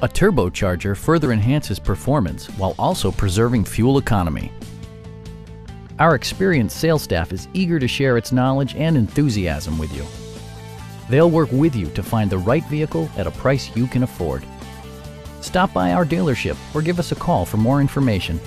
A turbocharger further enhances performance while also preserving fuel economy. Our experienced sales staff is eager to share its knowledge and enthusiasm with you. They'll work with you to find the right vehicle at a price you can afford. Stop by our dealership or give us a call for more information.